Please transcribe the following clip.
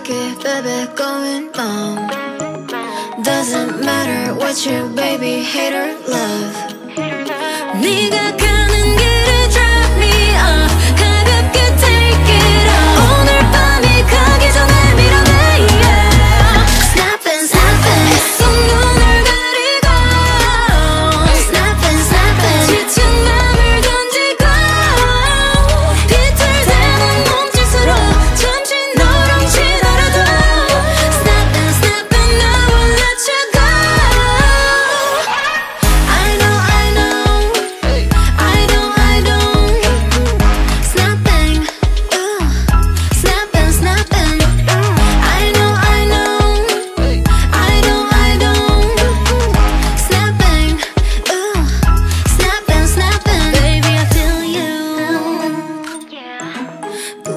tricky, baby, going on. Doesn't matter what your baby, hate or love. 네가